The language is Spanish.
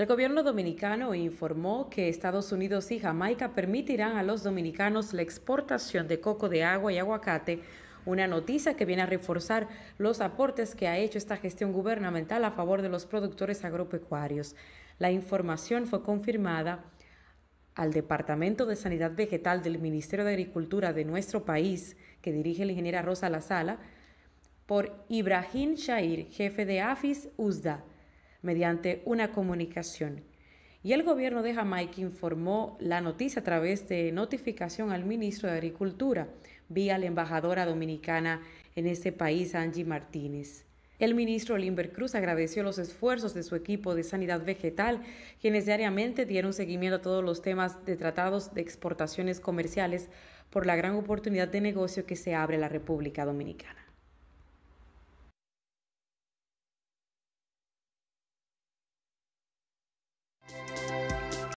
El gobierno dominicano informó que Estados Unidos y Jamaica permitirán a los dominicanos la exportación de coco de agua y aguacate, una noticia que viene a reforzar los aportes que ha hecho esta gestión gubernamental a favor de los productores agropecuarios. La información fue confirmada al Departamento de Sanidad Vegetal del Ministerio de Agricultura de nuestro país, que dirige la ingeniera Rosa La Sala, por Ibrahim Shair, jefe de AFIS USDA mediante una comunicación. Y el gobierno de Jamaica informó la noticia a través de notificación al ministro de Agricultura, vía la embajadora dominicana en ese país, Angie Martínez. El ministro Limber Cruz agradeció los esfuerzos de su equipo de sanidad vegetal, quienes diariamente dieron seguimiento a todos los temas de tratados de exportaciones comerciales por la gran oportunidad de negocio que se abre a la República Dominicana.